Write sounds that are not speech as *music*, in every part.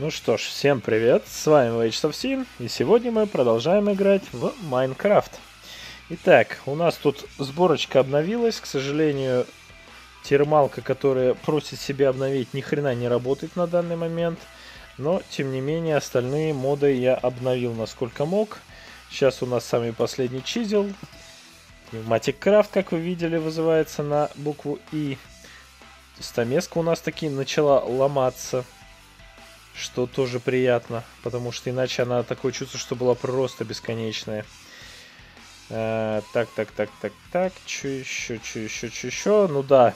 Ну что ж, всем привет, с вами of Sin, и сегодня мы продолжаем играть в Майнкрафт. Итак, у нас тут сборочка обновилась, к сожалению, термалка, которая просит себя обновить, ни хрена не работает на данный момент. Но, тем не менее, остальные моды я обновил насколько мог. Сейчас у нас самый последний чизел. Craft, как вы видели, вызывается на букву И. Стамеска у нас таки начала ломаться что тоже приятно, потому что иначе она такое чувство, что была просто бесконечная. А, так, так, так, так, так, что еще, что еще, что еще, ну да.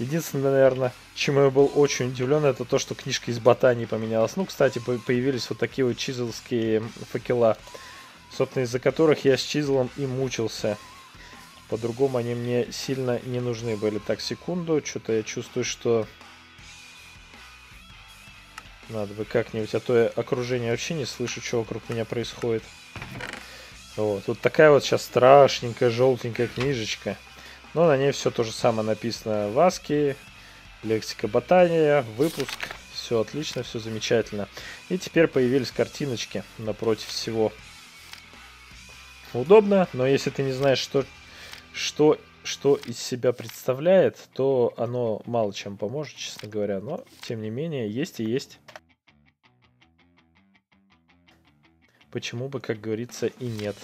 Единственное, наверное, чему я был очень удивлен, это то, что книжка из ботании поменялась. Ну, кстати, появились вот такие вот чизелские факела, собственно, из-за которых я с чизелом и мучился. По-другому они мне сильно не нужны были. Так, секунду, что-то я чувствую, что надо бы как-нибудь, а то я окружение вообще не слышу, что вокруг меня происходит. Вот. Тут такая вот сейчас страшненькая, желтенькая книжечка. Но на ней все то же самое написано в ASCII, лексика ботания, выпуск. Все отлично, все замечательно. И теперь появились картиночки напротив всего. Удобно, но если ты не знаешь, что, что, что из себя представляет, то оно мало чем поможет, честно говоря. Но, тем не менее, есть и есть. Почему бы, как говорится, и нет.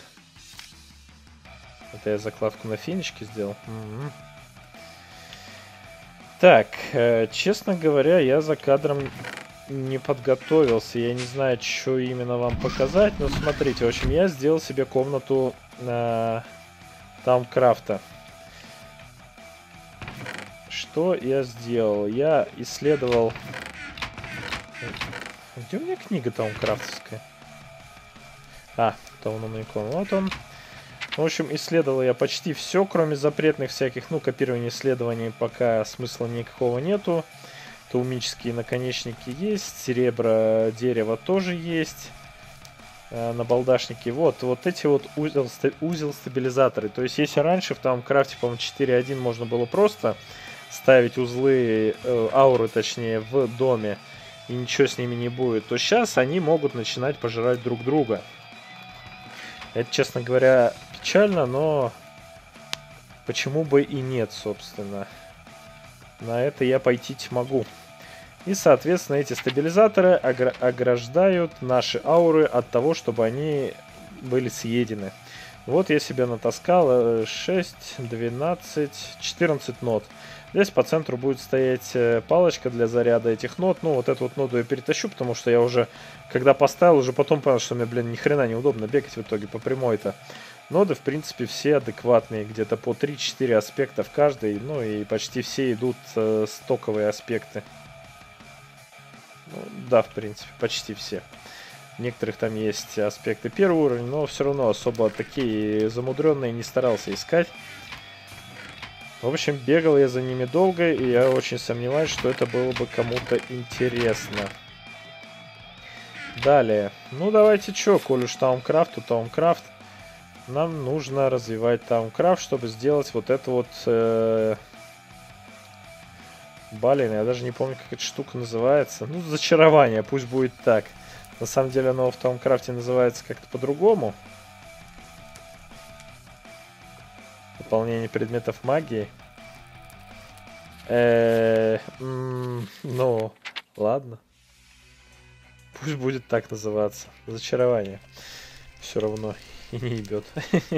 Это я закладку на финичке сделал. Угу. Так, э, честно говоря, я за кадром не подготовился. Я не знаю, что именно вам показать. Но смотрите, в общем, я сделал себе комнату э, Таумкрафта. Что я сделал? Я исследовал... Где у меня книга Таумкрафтовская? А, Тауномикон. Вот он. В общем, исследовал я почти все, кроме запретных всяких, ну, копирования исследований пока смысла никакого нету. Таумические наконечники есть, серебро, дерево тоже есть. Э, на балдашнике. Вот, вот эти вот узел, узел стабилизаторы. То есть, если раньше в там крафте, по-моему, 4.1 можно было просто ставить узлы, э, ауры точнее, в доме, и ничего с ними не будет, то сейчас они могут начинать пожирать друг друга. Это, честно говоря, печально, но почему бы и нет, собственно. На это я пойти могу. И, соответственно, эти стабилизаторы ограждают наши ауры от того, чтобы они были съедены. Вот я себе натаскал 6, 12, 14 нот. Здесь по центру будет стоять э, палочка для заряда этих нот. Ну, вот эту вот ноду я перетащу, потому что я уже, когда поставил, уже потом понял, что мне, блин, ни хрена неудобно бегать в итоге по прямой-то. Ноды, в принципе, все адекватные, где-то по 3-4 аспекта в каждой, ну и почти все идут э, стоковые аспекты. Ну, да, в принципе, почти все. Некоторых там есть аспекты первого уровня, но все равно особо такие замудренные не старался искать. В общем, бегал я за ними долго, и я очень сомневаюсь, что это было бы кому-то интересно. Далее. Ну, давайте что, коль уж Thaumcraft, то Thaumcraft. Нам нужно развивать Thaumcraft, чтобы сделать вот это вот... Э... Блин, я даже не помню, как эта штука называется. Ну, зачарование, пусть будет так. На самом деле оно в Таумкрафте называется как-то по-другому. Выполнение предметов магии. Э ну, ладно. Пусть будет так называться. Зачарование. Все равно и не ебет.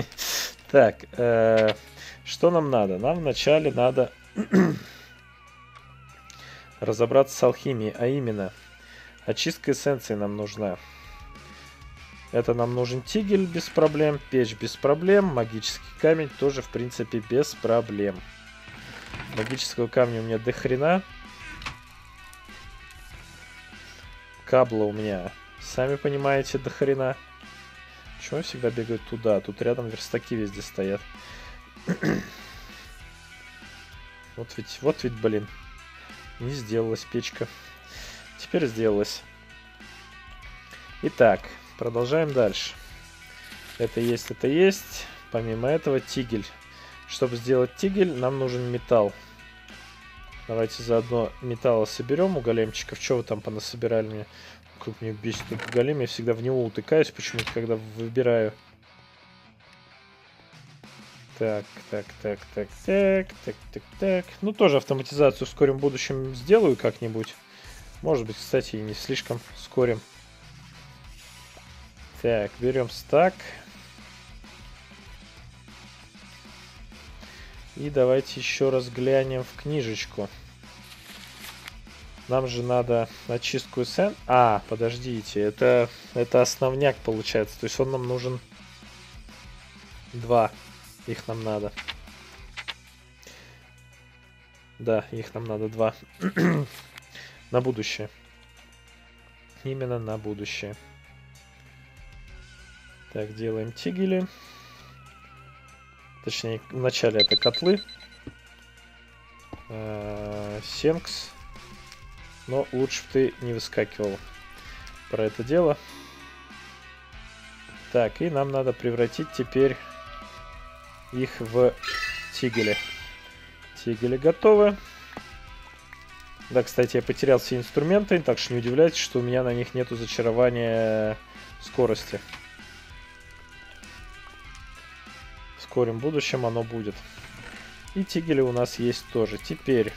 *laughs* так, э, что нам надо? Нам вначале надо *clears throat* разобраться с алхимией, а именно очистка эссенции нам нужна. Это нам нужен тигель без проблем, печь без проблем, магический камень тоже, в принципе, без проблем. Магического камня у меня до хрена. Кабла у меня, сами понимаете, до хрена. Почему я всегда бегаю туда? Тут рядом верстаки везде стоят. *coughs* вот ведь, вот ведь, блин. Не сделалась печка. Теперь сделалась. Итак, Продолжаем дальше. Это есть, это есть. Помимо этого тигель. Чтобы сделать тигель, нам нужен металл. Давайте заодно металла соберем у големчиков. Что вы там понасобирали мне? Как мне бесит этот голем, я всегда в него утыкаюсь почему-то, когда выбираю. Так, так, так, так, так, так, так, так. Ну, тоже автоматизацию в скором будущем сделаю как-нибудь. Может быть, кстати, и не слишком скорим. Так, берем стак. И давайте еще раз глянем в книжечку. Нам же надо очистку СН. А, подождите, это, это основняк получается. То есть он нам нужен два. Их нам надо. Да, их нам надо два. *clears throat* на будущее. Именно на будущее. Так, делаем тигели. Точнее, вначале это котлы. А, сенкс. Но лучше бы ты не выскакивал про это дело. Так, и нам надо превратить теперь их в тигели. Тигели готовы. Да, кстати, я потерял все инструменты, так что не удивляйтесь, что у меня на них нету зачарования скорости. Скором будущем оно будет. И тигели у нас есть тоже. Теперь...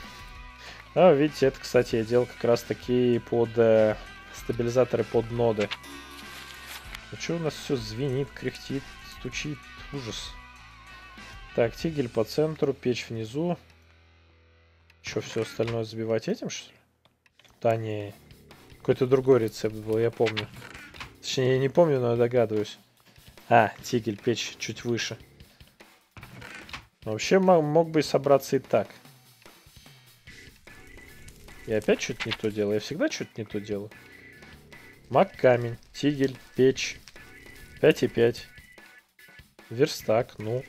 А, видите, это, кстати, я делал как раз таки под э, стабилизаторы под ноды. Ну что у нас все звенит, кряхтит, стучит? Ужас. Так, тигель по центру, печь внизу. Что, все остальное забивать этим, что ли? Да не. Какой-то другой рецепт был, я помню. Точнее, я не помню, но я догадываюсь. А, тигель, печь чуть выше. Вообще мог бы и собраться и так. Я опять что-то не то делаю. Я всегда что-то не то делаю. Маг камень, тигель, печь. 5,5. Верстак, ну.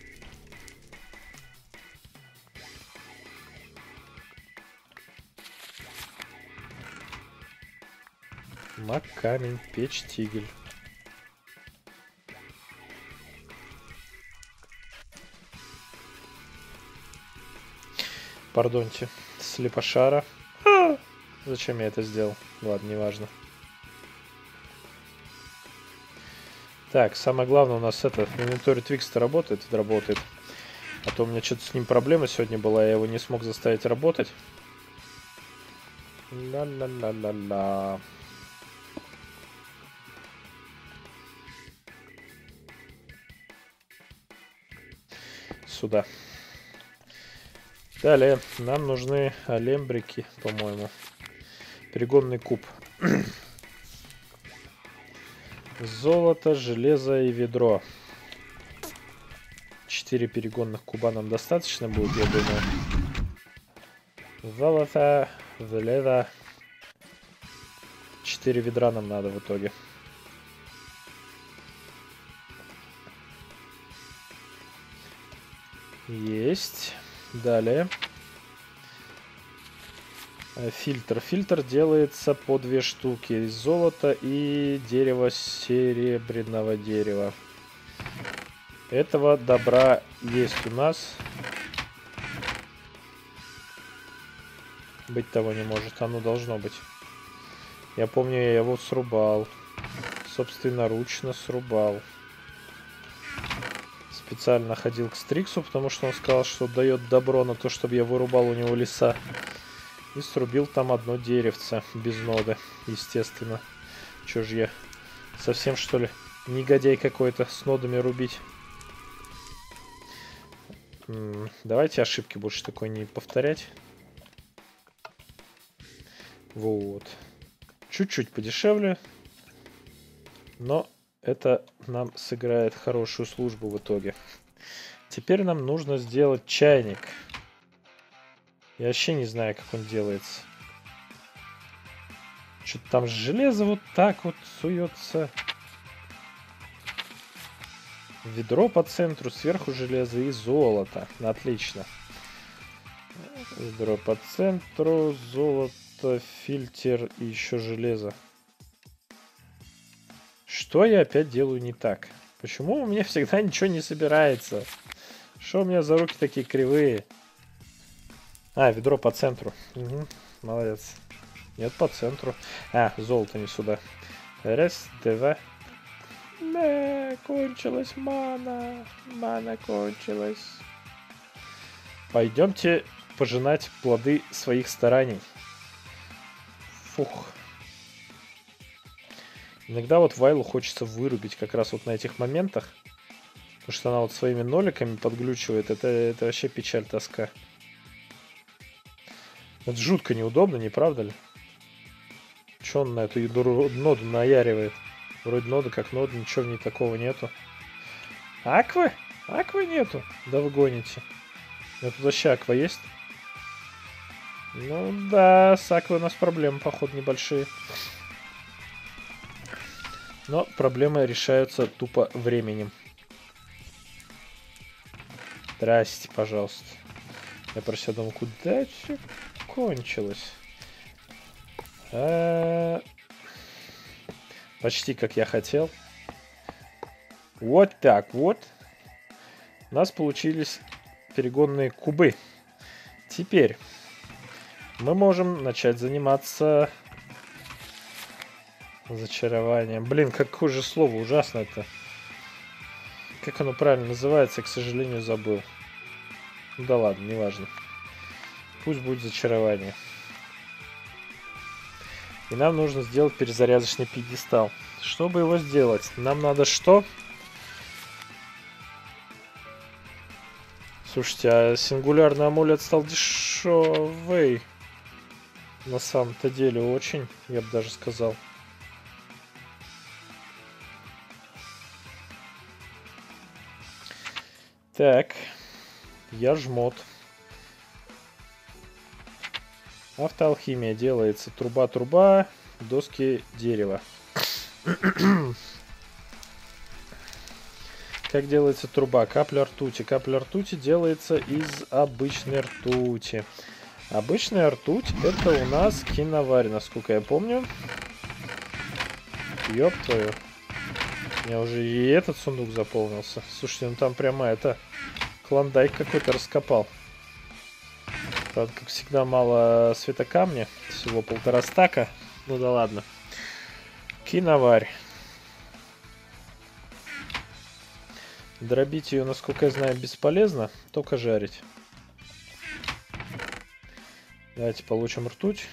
Мак, камень, печь, тигель. Пардоньте. Слепошара. Зачем я это сделал? Ладно, неважно. Так, самое главное у нас это, инвентарь Твикста работает, работает. А то у меня что-то с ним проблема сегодня была, я его не смог заставить работать. Ла-ла-ла-ла-ла. сюда. Далее, нам нужны алембрики, по-моему. Перегонный куб. *clears throat* Золото, железо и ведро. Четыре перегонных куба нам достаточно будет, я думаю. Золото, железо. Четыре ведра нам надо в итоге. Далее. Э, фильтр. Фильтр делается по две штуки. Из золота и дерева серебряного дерева. Этого добра есть у нас. Быть того не может. Оно должно быть. Я помню, я его срубал. Собственноручно срубал специально ходил к Стриксу, потому что он сказал, что дает добро на то, чтобы я вырубал у него леса. И срубил там одно деревце без ноды, естественно. Чё ж я совсем что ли негодяй какой-то с нодами рубить? М -м, давайте ошибки больше такой не повторять. Вот. Чуть-чуть подешевле. Но это нам сыграет хорошую службу в итоге. Теперь нам нужно сделать чайник. Я вообще не знаю, как он делается. Что-то там железо вот так вот суется. Ведро по центру, сверху железо и золото. Отлично. Ведро по центру, золото, фильтр и еще железо. Что я опять делаю не так? Почему у меня *laughs* всегда ничего не собирается? Что у меня за руки такие кривые? А, ведро по центру. Угу, молодец. Нет, по центру. А, золото не сюда. Раз, два. Не, кончилась мана. Мана кончилась. Пойдемте пожинать плоды своих стараний. Фух. Иногда вот Вайлу хочется вырубить как раз вот на этих моментах. Потому что она вот своими ноликами подглючивает. Это, это вообще печаль, тоска. Это жутко неудобно, не правда ли? Че он на эту ноду наяривает? Вроде нода как нода, ничего в ней такого нету. Аквы? Аквы нету? Да вы гоните. А тут вообще аква есть? Ну да, с аквой у нас проблемы, походу, небольшие. Но проблемы решаются тупо временем. Здрасте, пожалуйста. Я про себя думал, куда все кончилось? А. Почти как я хотел. Вот так вот. У нас получились перегонные кубы. Теперь мы можем начать заниматься зачарованием. Блин, какое же слово ужасно это. Как оно правильно называется, к сожалению, забыл. Ну да ладно, неважно. Пусть будет зачарование. И нам нужно сделать перезарядочный пьедестал. Чтобы его сделать, нам надо что? Слушайте, а сингулярный амулет стал дешевый. На самом-то деле очень, я бы даже сказал. Так, я жмот. Автоалхимия делается труба-труба, доски дерева. *clears throat* Как делается труба? Капля ртути. Капля ртути делается из обычной ртути. Обычная ртуть это у нас киноварь, насколько я помню. Ёб. У меня уже и этот сундук заполнился. Слушайте, ну там прямо это... Клондайк какой-то раскопал. Правда, как всегда, мало светокамня. Всего полтора стака. Ну да ладно. Киноварь. Дробить ее, насколько я знаю, бесполезно. Только жарить. Давайте получим ртуть.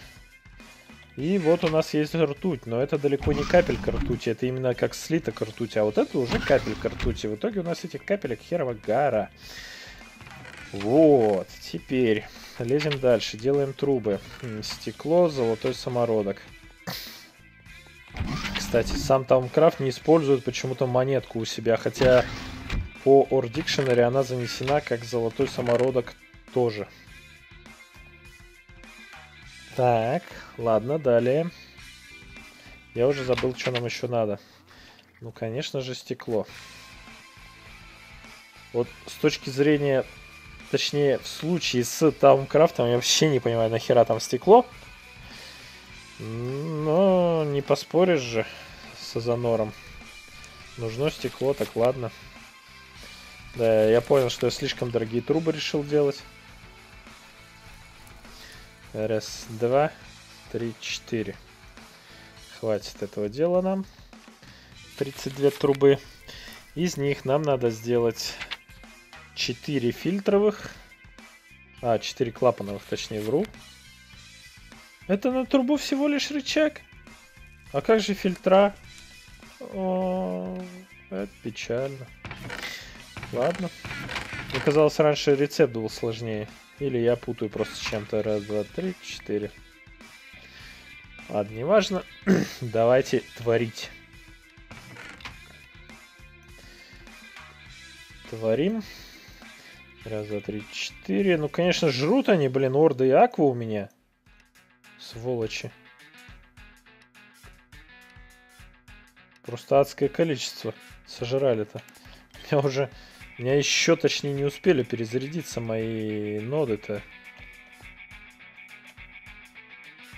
И вот у нас есть ртуть, но это далеко не капелька ртути, это именно как слиток ртути, а вот это уже капелька ртути. В итоге у нас этих капелек херова гора. Вот, теперь лезем дальше, делаем трубы. Стекло, золотой самородок. Кстати, сам Таумкрафт не использует почему-то монетку у себя, хотя по Or Dictionary она занесена как золотой самородок тоже. Так, ладно, далее. Я уже забыл, что нам еще надо. Ну, конечно же, стекло. Вот с точки зрения Точнее, в случае с Таумкрафтом я вообще не понимаю, нахера там стекло. Но не поспоришь же с Азанором. Нужно стекло, так ладно. Да, я понял, что я слишком дорогие трубы решил делать. Раз, два, три, четыре. Хватит этого дела нам. 32 трубы. Из них нам надо сделать 4 фильтровых. А, 4 клапановых, точнее, вру. Это на трубу всего лишь рычаг. А как же фильтра? О, это печально. Ладно. Мне казалось, раньше рецепт был сложнее. Или я путаю просто с чем-то. Раз, два, три, четыре. Ладно, неважно. *clears throat* Давайте творить. Творим. Раз, два, три, четыре. Ну, конечно, жрут они, блин, орды и акву у меня. Сволочи. Просто адское количество сожрали-то. У меня уже... У меня еще, точнее, не успели перезарядиться мои ноды-то.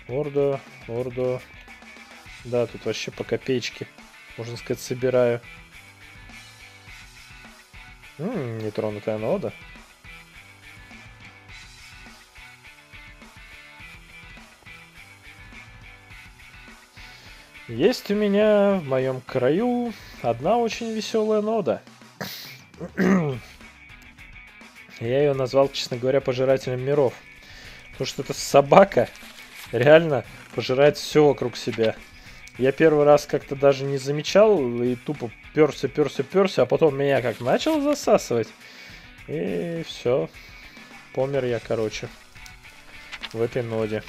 Ордо, Ордо. Да, тут вообще по копеечке, можно сказать, собираю. Ммм, нетронутая нода. Есть у меня в моем краю одна очень веселая нода – я ее назвал, честно говоря, пожирателем миров. Потому что эта собака реально пожирает все вокруг себя. Я первый раз как-то даже не замечал и тупо перся, перся, перся, а потом меня как начал засасывать. И все. Помер я, короче, в этой ноде.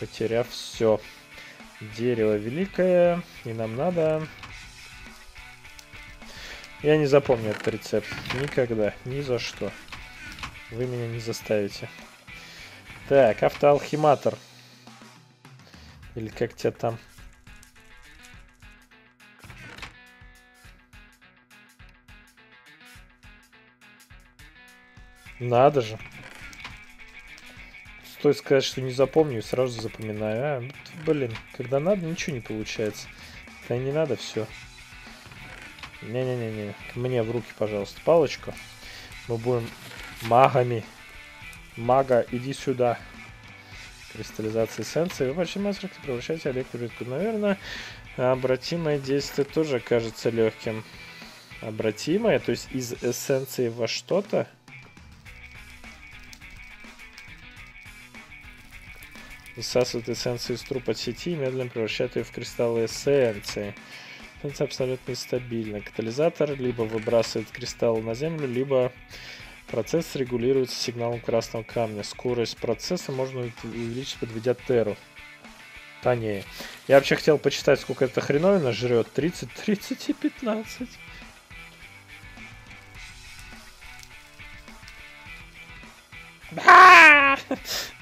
Потеряв все. Дерево великое, и нам надо... Я не запомню этот рецепт. Никогда. Ни за что. Вы меня не заставите. Так, автоалхиматор. Или как тебя там? Надо же. Стоит сказать, что не запомню и сразу запоминаю. А, блин, когда надо, ничего не получается. Когда не надо, все. Не-не-не-не. Мне в руки, пожалуйста, палочку. Мы будем магами. Мага, иди сюда. Кристаллизация эссенции. Вы почти мастер, превращаете электролитку. Наверное, обратимое действие тоже кажется легким. Обратимое, то есть из эссенции во что-то. Высасывает эссенцию из трупа сети и медленно превращает ее в кристаллы эссенции. Это абсолютно нестабильно. Катализатор либо выбрасывает кристалл на землю, либо процесс регулируется сигналом красного камня. Скорость процесса можно увеличить, подведя теру. Не. Я вообще хотел почитать, сколько эта хреновина жрет. 30, 30 и 15.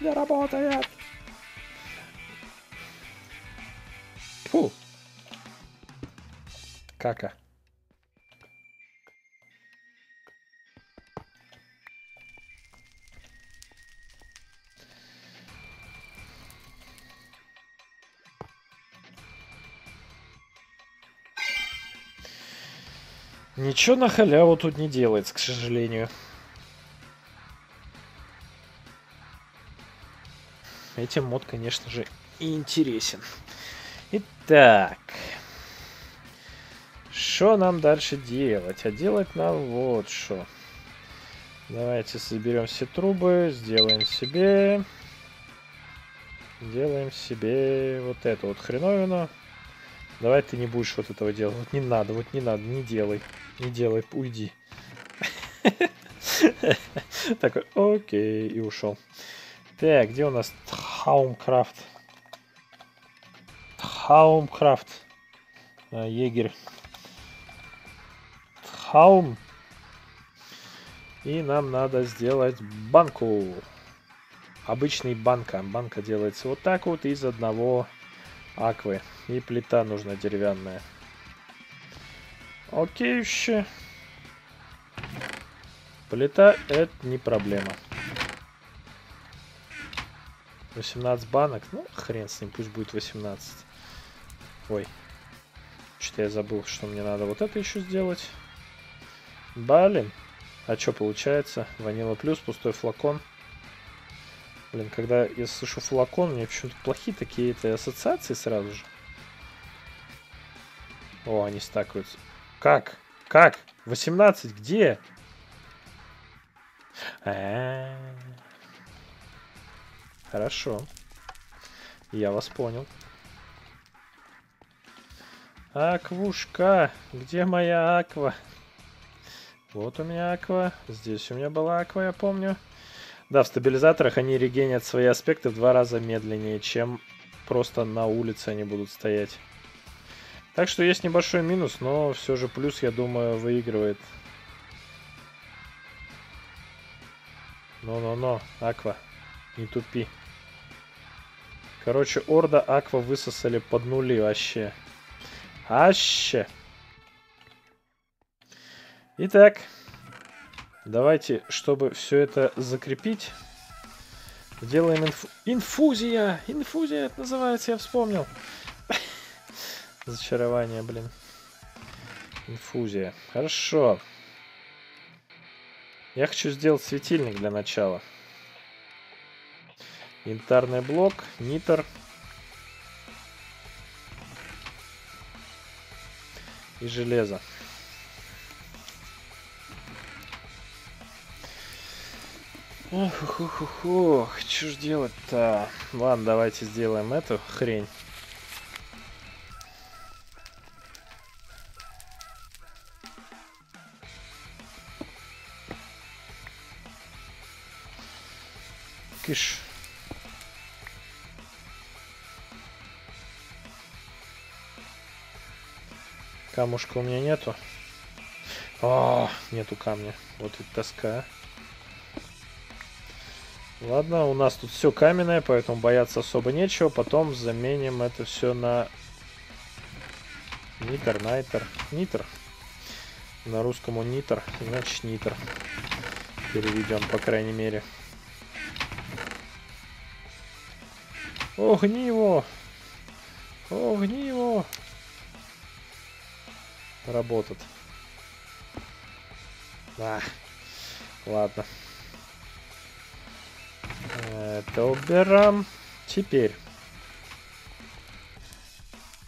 Не работает! Фу. Кака. Ничего на халяву тут не делается, к сожалению. Этим мод, конечно же, интересен. Итак. Что нам дальше делать? А делать нам вот что. Давайте соберем все трубы, сделаем себе... Делаем себе вот эту вот хреновину. Давай ты не будешь вот этого делать. Вот не надо, вот не надо, не делай. Не делай, уйди. *laughs* Такой, окей, и ушел. Так, где у нас Хаумкрафт? Хаумкрафт. А, егерь. Хаум. И нам надо сделать банку. Обычный банка. Банка делается вот так вот из одного аквы. И плита нужна деревянная. Окей, еще. Плита это не проблема. 18 банок. Ну, хрен с ним, пусть будет 18. Ой. Что-то я забыл, что мне надо вот это еще сделать. Блин. А что получается? Ванила плюс, пустой флакон. Блин, когда я слышу флакон, меня почему-то плохие такие это ассоциации сразу же. О, они стакаются. Как? Как? 18 где? А -а -а. Хорошо. Я вас понял. Аквушка, где моя аква? Вот у меня аква. Здесь у меня была аква, я помню. Да, в стабилизаторах они регенят свои аспекты в два раза медленнее, чем просто на улице они будут стоять. Так что есть небольшой минус, но все же плюс, я думаю, выигрывает. Но-но-но, Аква, не тупи. Короче, Орда Аква высосали под нули вообще. Аще. Итак, давайте, чтобы все это закрепить, делаем инфу... инфузия. Инфузия это называется, я вспомнил. *laughs* Зачарование, блин. Инфузия. Хорошо. Я хочу сделать светильник для начала. Интарный блок, нитр. И железо. Ох, ох, ох, ох, что ж делать-то? Ладно, давайте сделаем эту хрень. Киш. Камушка у меня нету. О, нету камня. Вот и тоска. Ладно, у нас тут все каменное, поэтому бояться особо нечего. Потом заменим это все на нитр, найтер, нитр. На русском он нитр, значит нитр. Переведем, по крайней мере. Огни его! Огни его! Работает. А, ладно. Это уберем. Теперь.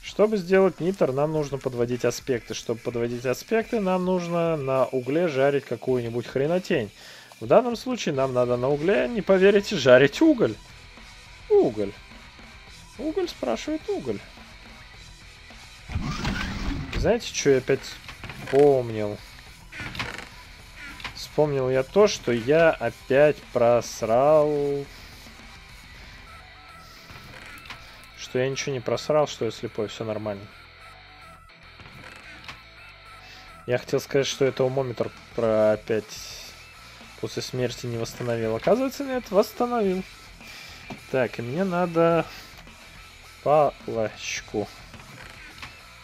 Чтобы сделать нитр, нам нужно подводить аспекты. Чтобы подводить аспекты, нам нужно на угле жарить какую-нибудь хренотень. В данном случае нам надо на угле, не поверите, жарить уголь. Уголь. Уголь спрашивает уголь. Знаете, что я опять помнил? Вспомнил я то, что я опять просрал... Что я ничего не просрал, что я слепой, все нормально. Я хотел сказать, что это умометр про опять после смерти не восстановил. Оказывается, нет, восстановил. Так, и мне надо палочку.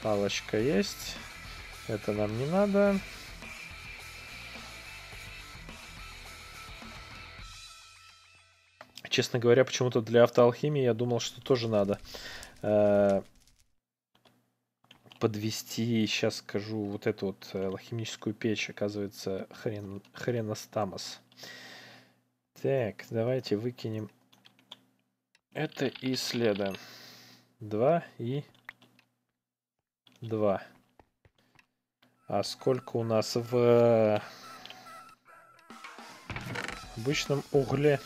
Палочка есть. Это нам не надо. Честно говоря, почему-то для автоалхимии я думал, что тоже надо э, подвести, сейчас скажу, вот эту вот э, алхимическую печь. Оказывается, хрен, хреностамос. Так, давайте выкинем это и исследуем. 2 и 2. А сколько у нас в обычном угле?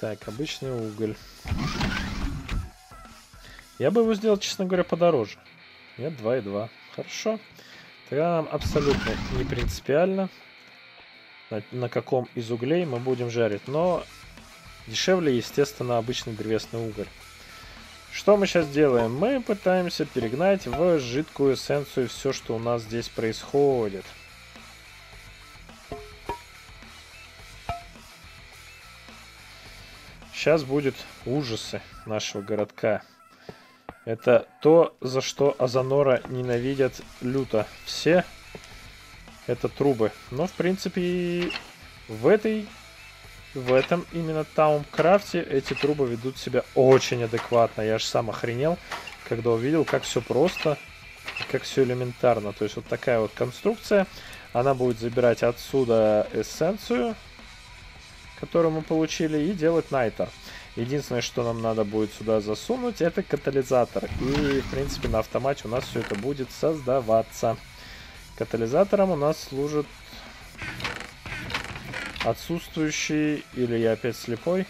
Так, обычный уголь. Я бы его сделал, честно говоря, подороже. Нет, 2,2. Хорошо. Тогда нам абсолютно не принципиально, на, на каком из углей мы будем жарить. Но Дешевле, естественно, обычный древесный уголь. Что мы сейчас делаем? Мы пытаемся перегнать в жидкую эссенцию все, что у нас здесь происходит. Сейчас будет ужасы нашего городка. Это то, за что Азанора ненавидят люто все. Это трубы. Но, в принципе, в этой в этом именно Таумкрафте эти трубы ведут себя очень адекватно. Я же сам охренел, когда увидел, как все просто, как все элементарно. То есть вот такая вот конструкция. Она будет забирать отсюда эссенцию, которую мы получили, и делать найтер. Единственное, что нам надо будет сюда засунуть, это катализатор. И, в принципе, на автомате у нас все это будет создаваться. Катализатором у нас служит Отсутствующий, или я опять слепой?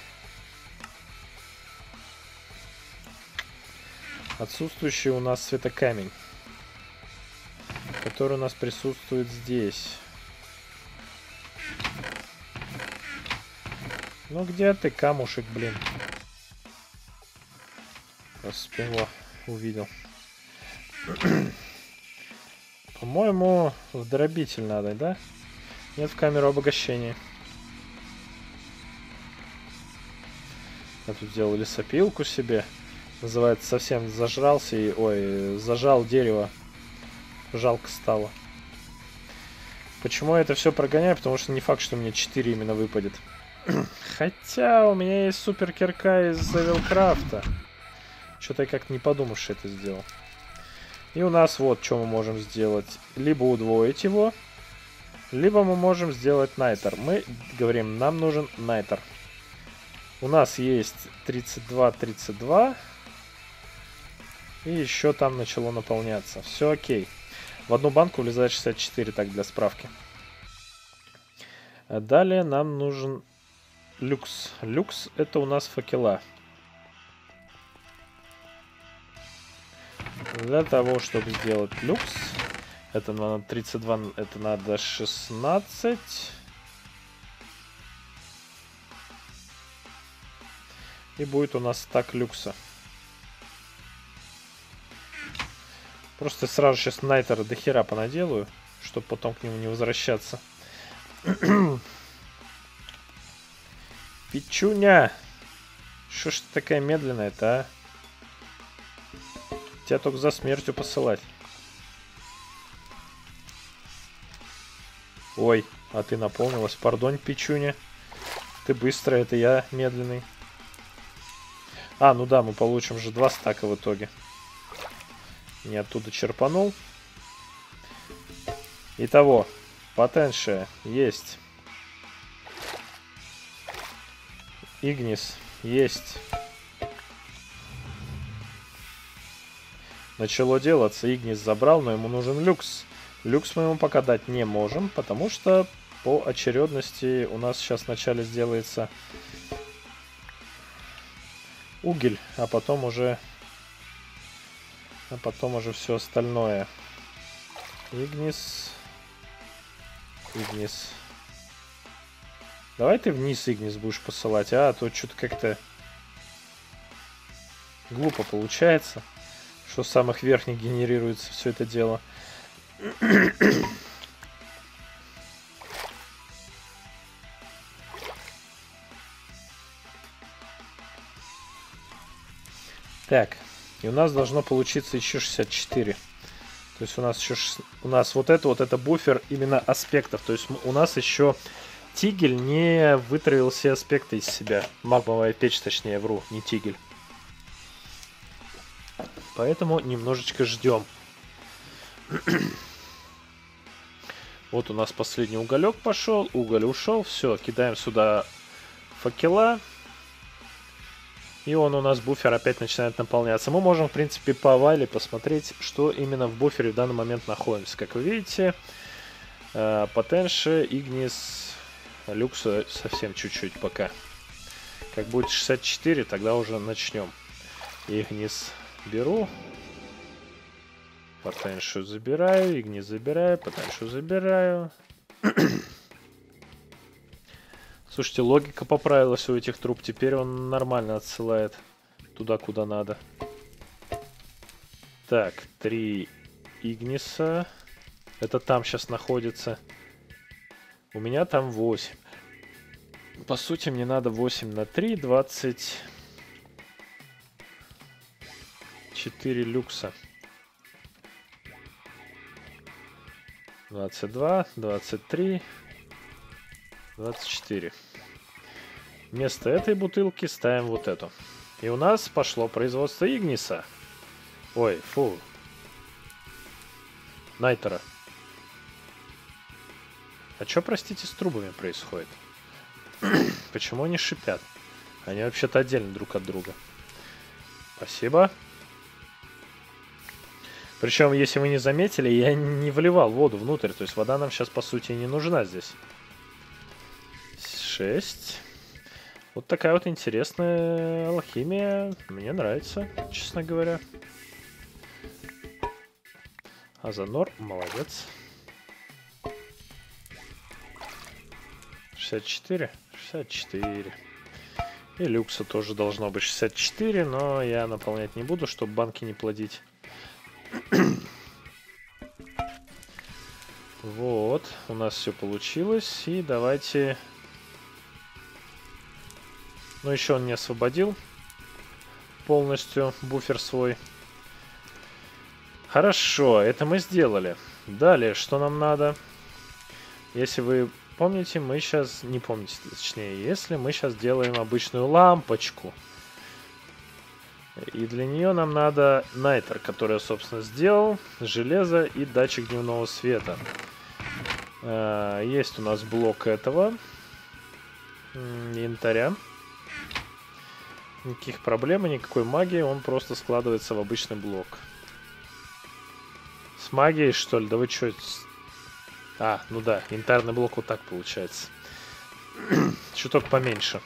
Отсутствующий у нас светокамень, который у нас присутствует здесь. Ну где ты, камушек, блин? Господи, увидел. *clears throat* По-моему, в дробитель надо, да? Нет, в камеру обогащения. Я тут сделал лесопилку себе. Называется, совсем зажрался и... Ой, зажал дерево. Жалко стало. Почему я это все прогоняю? Потому что не факт, что мне 4 именно выпадет. Хотя у меня есть супер кирка из Завилкрафта. Что-то я как не что это сделал. И у нас вот что мы можем сделать. Либо удвоить его, либо мы можем сделать найтер. Мы говорим, нам нужен найтер. У нас есть 32-32. И еще там начало наполняться. Все окей. В одну банку влезает 64, так, для справки. Далее нам нужен люкс. Люкс это у нас факела. Для того, чтобы сделать люкс, это надо 32, это надо 16. И будет у нас так люкса. Просто сразу сейчас Найтера до хера понаделаю, чтобы потом к нему не возвращаться. *clears throat* Пичуня! Что ж ты такая медленная-то, а? Тебя только за смертью посылать. Ой, а ты наполнилась. Пардонь, Пичуня. Ты быстрая, это я медленный. А, ну да, мы получим же два стака в итоге. Не оттуда черпанул. Итого, потенция есть. Игнис есть. Начало делаться, Игнис забрал, но ему нужен люкс. Люкс мы ему пока дать не можем, потому что по очередности у нас сейчас вначале сделается угель, а потом уже а потом уже все остальное. Игнис. Игнис. Давай ты вниз Игнис будешь посылать, а? а то что-то как-то глупо получается, что с самых верхних генерируется все это дело. *coughs* Так, и у нас должно получиться еще 64. То есть у нас еще у нас вот это вот это буфер именно аспектов. То есть у нас еще тигель не вытравил все аспекты из себя. Магмовая печь, точнее, вру, не тигель. Поэтому немножечко ждем. *clears throat* вот у нас последний уголек пошел, уголь ушел, все, кидаем сюда факела. И он у нас, буфер, опять начинает наполняться. Мы можем, в принципе, по вайле посмотреть, что именно в буфере в данный момент находимся. Как вы видите, Потенши, Игнис, Люкс совсем чуть-чуть пока. Как будет 64, тогда уже начнем. Игнис беру. Потеншу забираю, Игнис забираю, Потеншу забираю. *clears throat* Слушайте, логика поправилась у этих труб. Теперь он нормально отсылает туда, куда надо. Так, три Игниса. Это там сейчас находится. У меня там 8. По сути, мне надо 8 на 3, 20... 4 люкса. 22, 23, 24. Вместо этой бутылки ставим вот эту. И у нас пошло производство Игниса. Ой, фу. Найтера. А что, простите, с трубами происходит? *clears throat* Почему они шипят? Они вообще-то отдельно друг от друга. Спасибо. Причем, если вы не заметили, я не вливал воду внутрь. То есть вода нам сейчас, по сути, не нужна здесь. 6. Вот такая вот интересная алхимия. Мне нравится, честно говоря. Азанор, молодец. 64? 64. И люкса тоже должно быть 64, но я наполнять не буду, чтобы банки не плодить. *coughs* вот, у нас все получилось. И давайте но еще он не освободил полностью буфер свой. Хорошо, это мы сделали. Далее, что нам надо? Если вы помните, мы сейчас... Не помните, точнее, если мы сейчас делаем обычную лампочку. И для нее нам надо найтер, который я, собственно, сделал. Железо и датчик дневного света. А, есть у нас блок этого. Янтаря. Никаких проблем никакой магии, он просто складывается в обычный блок. С магией, что ли? Да вы что? А, ну да, янтарный блок вот так получается. *clears throat* Чуток поменьше.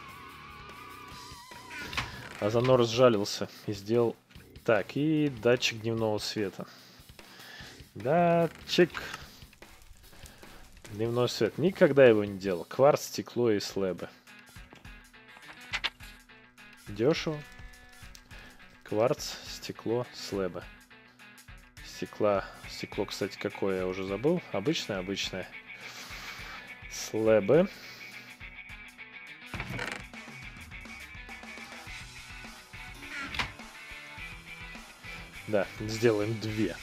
А Занор разжалился и сделал... Так, и датчик дневного света. Датчик. Дневной свет. Никогда его не делал. Кварц, стекло и слэбы. Дешево. Кварц, стекло, слэбы. Стекла. Стекло, кстати, какое я уже забыл. Обычное, обычное. Слэбы. Да, сделаем две.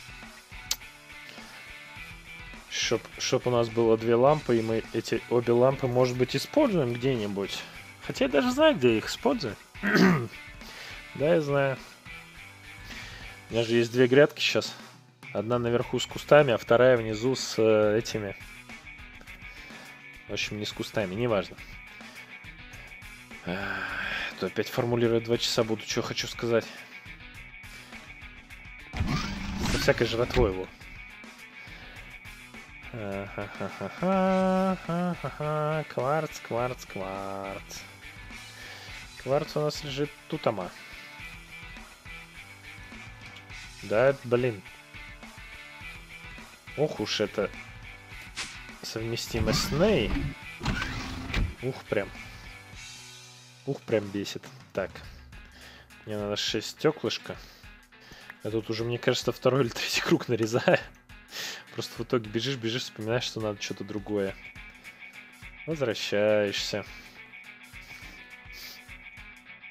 Чтоб, чтоб у нас было две лампы, и мы эти обе лампы, может быть, используем где-нибудь. Хотя я даже знаю, где их использую. *clears throat* да, я знаю. У меня же есть две грядки сейчас. Одна наверху с кустами, а вторая внизу с э, этими. В общем, не с кустами, неважно. То опять формулировать два часа буду, что хочу сказать. Со всякой жратвой его. Кварц, кварц, кварц. Кварц у нас лежит тутама. Да, блин. Ох уж это совместимо с Ней. Ух, прям. Ух, прям бесит. Так. Мне надо 6 стеклышка. А тут уже, мне кажется, второй или третий круг нарезаю. *laughs* Просто в итоге бежишь, бежишь, вспоминаешь, что надо что-то другое. Возвращаешься.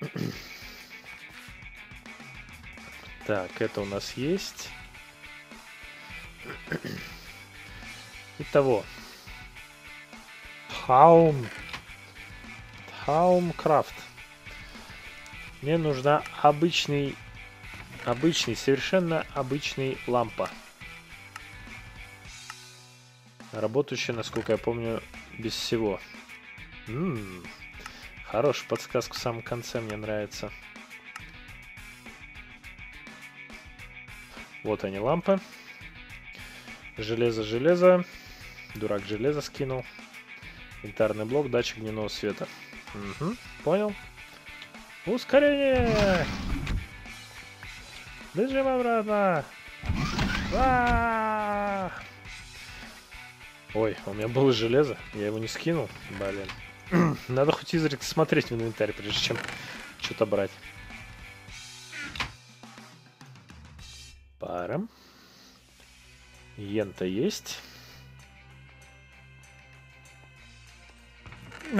*clears throat* Так, это у нас есть. Итого. Таум. Таумкрафт. Мне нужна обычный, обычный, совершенно обычный лампа. Работающая, насколько я помню, без всего. Ммм, хорошая подсказка в самом конце, мне нравится. Вот они лампы. Железо, железо. Дурак железо скинул. Инвентарный блок, датчик дневного света. Угу, понял. Ускорение! Бежим обратно! А -а -а! Ой, у меня было железо, я его не скинул. Блин. *clears throat* Надо хоть изредка смотреть в инвентарь, прежде чем что-то брать. Паром. Йента есть. *laughs*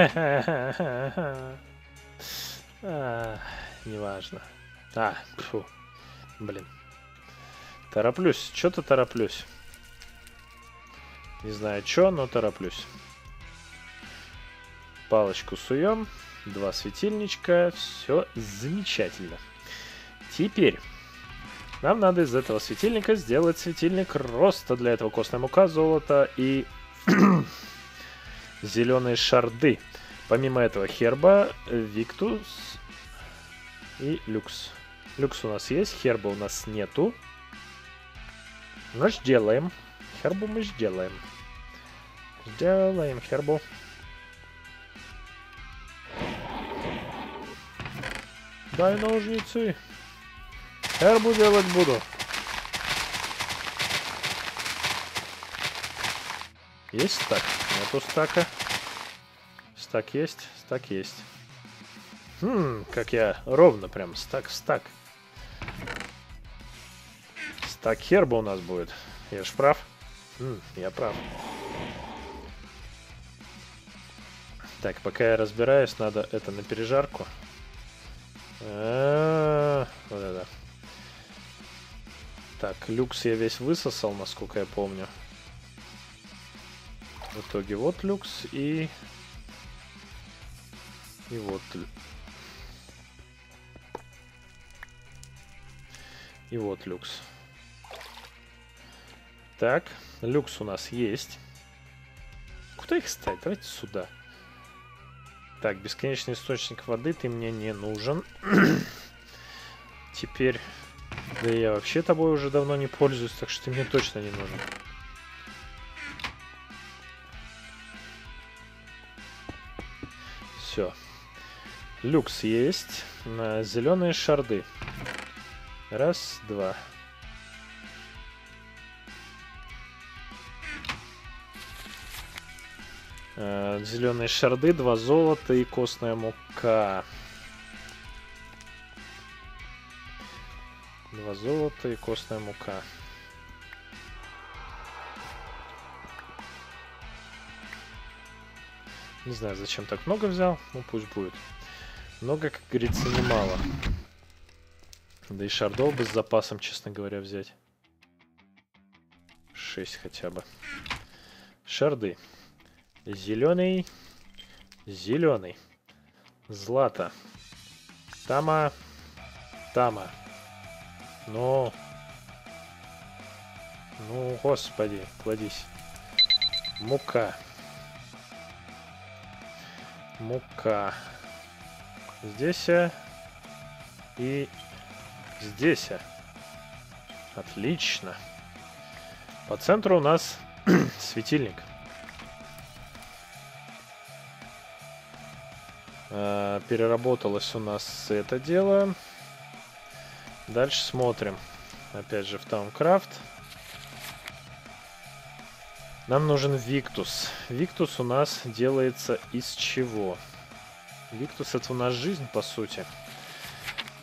а, неважно. А, фу. Блин. Тороплюсь. Что-то тороплюсь. Не знаю что, но тороплюсь. Палочку суем. Два светильничка. Все замечательно. Теперь нам надо из этого светильника сделать светильник роста. Для этого костная мука, золото и *clears throat* зеленые шарды. Помимо этого херба, виктус и люкс. Люкс у нас есть, херба у нас нету. Но сделаем. Хербу мы сделаем. Сделаем хербу. Дай ножницы. Хербу делать буду. Есть стак? Нету стака. Стак есть? Стак есть. Хм, как я ровно прям стак в стак. Стак херба у нас будет. Я ж прав. Хм, я прав. Так, пока я разбираюсь, надо это на пережарку. А -а Так, люкс я весь высосал, насколько я помню. В итоге вот люкс и... И вот... И вот люкс. Так, люкс у нас есть. Куда их ставить? Давайте сюда. Так, бесконечный источник воды, ты мне не нужен. *clears throat* Теперь... Да я вообще тобой уже давно не пользуюсь, так что ты мне точно не нужен. Все. Люкс есть. На зеленые шарды. Раз, два. Э, Зеленые шарды, два золота и костная мука. Два золота и костная мука. Не знаю, зачем так много взял. Ну, пусть будет. Много, как говорится, немало. Да и шардов бы с запасом, честно говоря, взять. 6 хотя бы. Шарды. Зеленый. Зеленый. Злата. Тама. Тама. Ну. Ну, господи, кладись. Мука. Мука. Здесь и здесь. Отлично. По центру у нас *clears throat* светильник. А, переработалось у нас это дело. Дальше смотрим. Опять же в Towncraft. Нам нужен Виктус. Виктус у нас делается из чего? Виктус это у нас жизнь, по сути.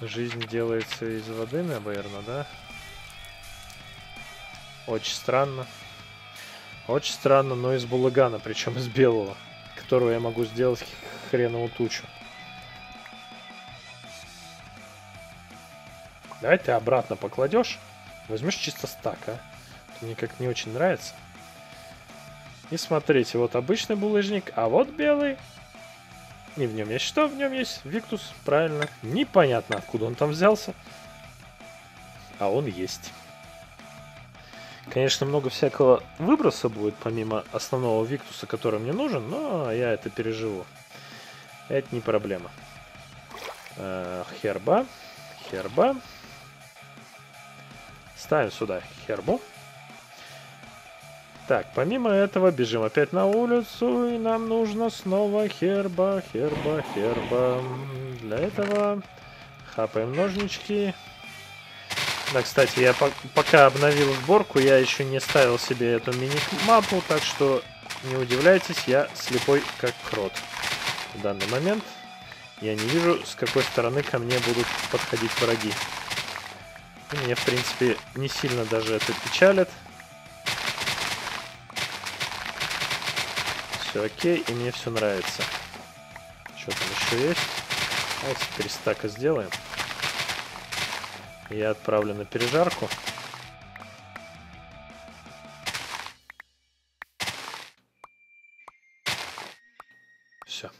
Жизнь делается из воды, наверное, да? Очень странно. Очень странно, но из булагана, причем из белого, которого я могу сделать хреновую тучу. Давай ты обратно покладешь. Возьмешь чисто стак, а? Это мне как не очень нравится. И смотрите, вот обычный булыжник, а вот белый. И в нем есть что? В нем есть Виктус, правильно. Непонятно, откуда он там взялся. А он есть. Конечно, много всякого выброса будет, помимо основного Виктуса, который мне нужен, но я это переживу. Это не проблема. Э, херба. Херба. Ставим сюда хербу. Так, помимо этого бежим опять на улицу, и нам нужно снова херба, херба, херба. Для этого хапаем ножнички. Да, кстати, я по пока обновил сборку, я еще не ставил себе эту мини-мапу, так что не удивляйтесь, я слепой как крот в данный момент. Я не вижу, с какой стороны ко мне будут подходить враги. И меня, в принципе, не сильно даже это печалит. Все окей, и мне все нравится. Что там еще есть? Давайте теперь стака сделаем. Я отправлю на пережарку. Все.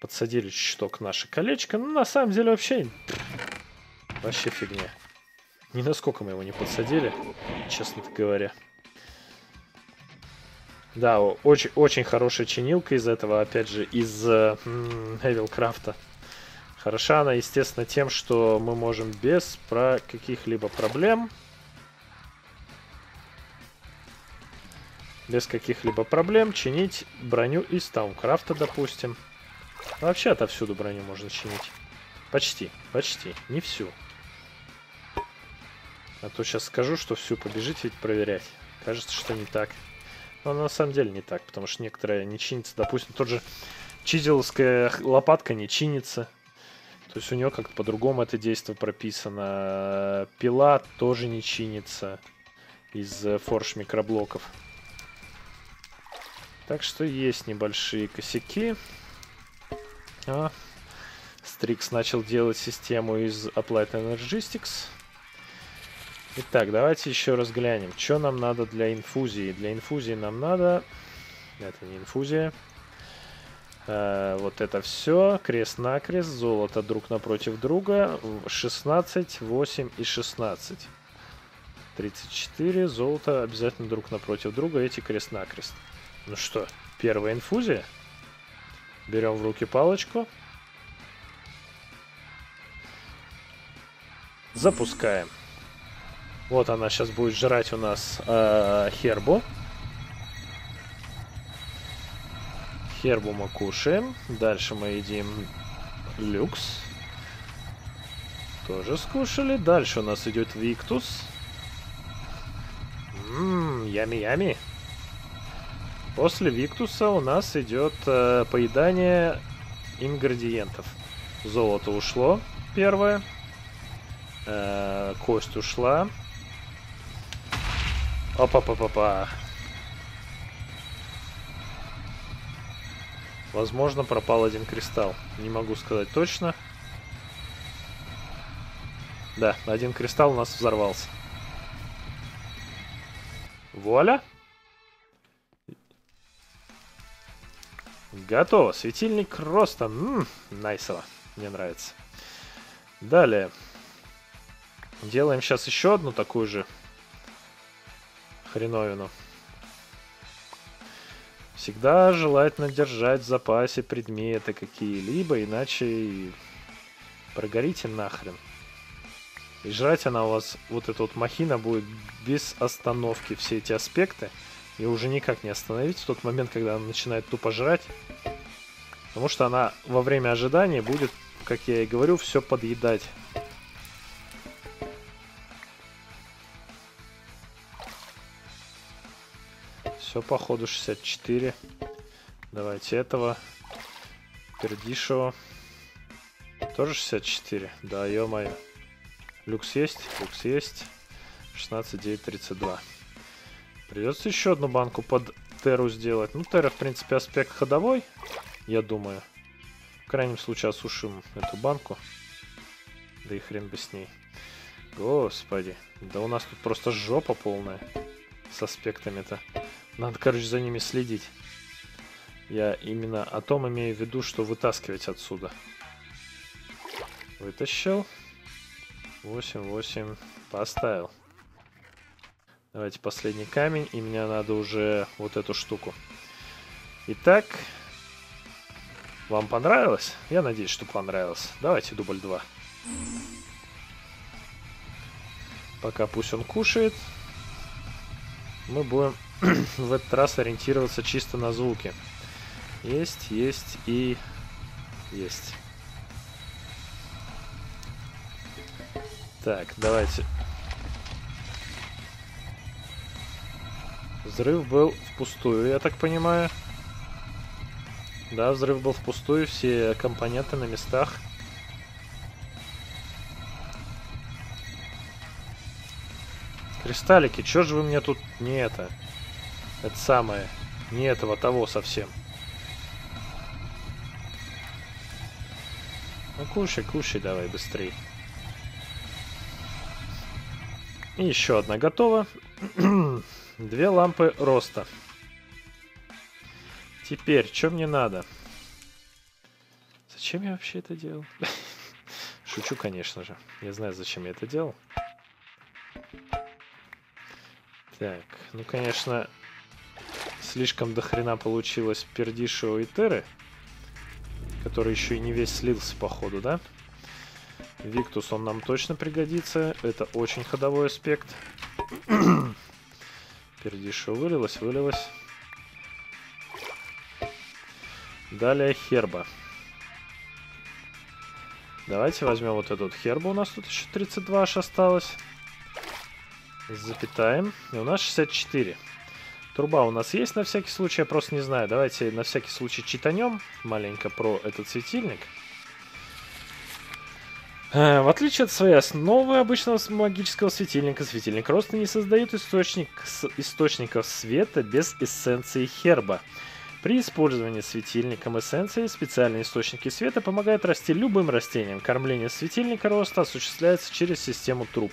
Подсадили чуток наше колечко. Ну, на самом деле, вообще... Вообще фигня. Ни насколько мы его не подсадили, честно говоря. Да, очень, очень хорошая чинилка из этого, опять же, из э, Эвилкрафта. Хороша она, естественно, тем, что мы можем без про каких-либо проблем... Без каких-либо проблем чинить броню из Таункрафта, допустим. Вообще отовсюду броню можно чинить. Почти, почти, не всю. А то сейчас скажу, что всю побежите ведь проверять. Кажется, что не так. Но на самом деле не так, потому что некоторые не чинятся. Допустим, тот же чизелская лопатка не чинится. То есть у нее как-то по-другому это действие прописано. Пила тоже не чинится из форш микроблоков. Так что есть небольшие косяки. А, Стрикс начал делать систему из Applied Energistics. Итак, давайте еще раз глянем, что нам надо для инфузии. Для инфузии нам надо... Это не инфузия. А, вот это все. Крест-накрест. Золото друг напротив друга. 16, 8 и 16. 34. Золото обязательно друг напротив друга. Эти крест-накрест. Ну что, первая инфузия? Берем в руки палочку. Запускаем. Вот она сейчас будет жрать у нас э, хербу. Хербу мы кушаем. Дальше мы едим люкс. Тоже скушали. Дальше у нас идет Виктус. Ммм, ями-ями. После Виктуса у нас идет э, поедание ингредиентов. Золото ушло, первое. Э, кость ушла. Опа-па-па-па. Возможно, пропал один кристалл. Не могу сказать точно. Да, один кристалл у нас взорвался. Вуаля! Готово. Светильник роста. Ммм, найсово. Мне нравится. Далее. Делаем сейчас еще одну такую же хреновину. Всегда желательно держать в запасе предметы какие-либо, иначе прогорите нахрен. И жрать она у вас, вот эта вот махина будет без остановки все эти аспекты. И уже никак не остановить в тот момент, когда она начинает тупо жрать. Потому что она во время ожидания будет, как я и говорю, все подъедать. Все, походу 64. Давайте этого. Пердишева. Тоже 64? Да, ё-моё. Люкс есть? Люкс есть. 16, 9, 32. Придется еще одну банку под Теру сделать. Ну, Терра, в принципе, аспект ходовой, я думаю. В крайнем случае осушим эту банку. Да и хрен бы с ней. Господи. Да у нас тут просто жопа полная. С аспектами-то. Надо, короче, за ними следить. Я именно о том имею в виду, что вытаскивать отсюда. Вытащил. 8, 8. Поставил. Давайте последний камень. И мне надо уже вот эту штуку. Итак. Вам понравилось? Я надеюсь, что понравилось. Давайте дубль 2. Пока пусть он кушает. Мы будем в этот раз ориентироваться чисто на звуки. Есть, есть и есть. Так, давайте. Взрыв был впустую, я так понимаю. Да, взрыв был впустую, все компоненты на местах. Кристаллики, чё же вы мне тут не это? Это самое. Не этого, того совсем. Ну кушай, кушай давай быстрей. И еще одна готова. *clears throat* Две лампы роста. Теперь, что мне надо? Зачем я вообще это делал? *laughs* Шучу, конечно же. Я знаю, зачем я это делал. Так, ну, конечно, слишком дохрена получилось Пердишио и Теры, который еще и не весь слился, походу, да? Виктус, он нам точно пригодится. Это очень ходовой аспект. *clears throat* Пердишио вылилось, вылилось. Далее Херба. Давайте возьмем вот этот Хербу. У нас тут еще 32 аж осталось. Запитаем. И у нас 64. Труба у нас есть на всякий случай, я просто не знаю. Давайте на всякий случай читанем маленько про этот светильник. Э, в отличие от своей основы обычного магического светильника, светильник роста не создает источник, источников света без эссенции херба. При использовании светильником эссенции специальные источники света помогают расти любым растениям. Кормление светильника роста осуществляется через систему труб.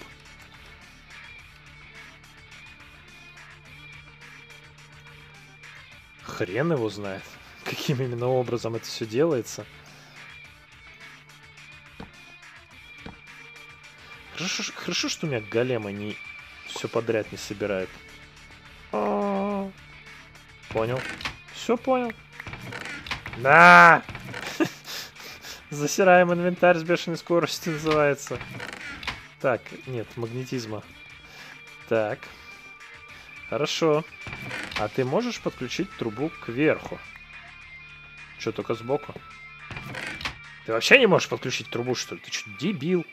Хрен его знает, *laughs* каким именно образом это все делается. Хорошо, хорошо, что у меня големы не все подряд не собирают. А -а -а. Понял. Все понял. На! *laughs* Засираем инвентарь с бешеной скоростью называется. Так, нет, магнетизма. Так. Хорошо. А ты можешь подключить трубу кверху? Что, только сбоку? Ты вообще не можешь подключить трубу, что ли? Ты что, дебил?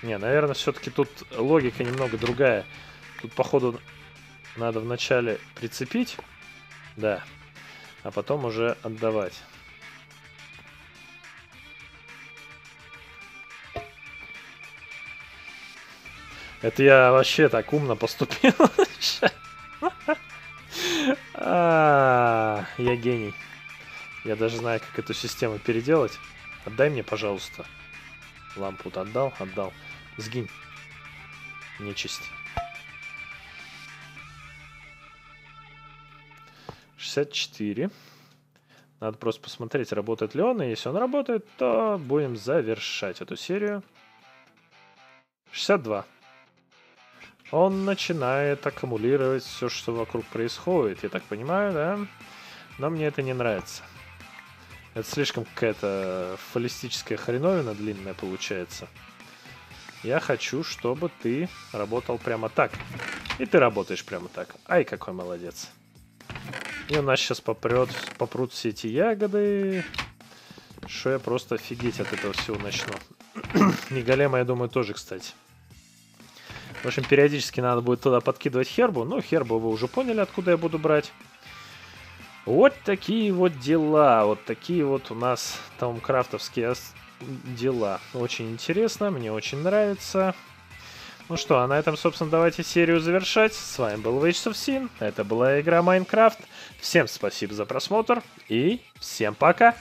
Не, наверное, все-таки тут логика немного другая. Тут, походу, надо вначале прицепить. Да. А потом уже отдавать. Это я вообще так умно поступил. А, я гений. Я даже знаю, как эту систему переделать. Отдай мне, пожалуйста. Лампу отдал? Отдал. Сгинь. Нечисть. 64. Надо просто посмотреть, работает ли он. И если он работает, то будем завершать эту серию. 62. Он начинает аккумулировать все, что вокруг происходит. Я так понимаю, да? Но мне это не нравится. Это слишком какая-то фаллистическая хреновина длинная получается. Я хочу, чтобы ты работал прямо так. И ты работаешь прямо так. Ай, какой молодец. И у нас сейчас попрет, попрут все эти ягоды. Что я просто офигеть от этого всего начну. *clears throat* Не голема, я думаю, тоже, кстати. В общем, периодически надо будет туда подкидывать хербу. Ну, хербу вы уже поняли, откуда я буду брать. Вот такие вот дела. Вот такие вот у нас там крафтовские дела. Очень интересно, мне очень нравится. Ну что, а на этом, собственно, давайте серию завершать. С вами был Wages of Sin. Это была игра Майнкрафт. Всем спасибо за просмотр и всем пока!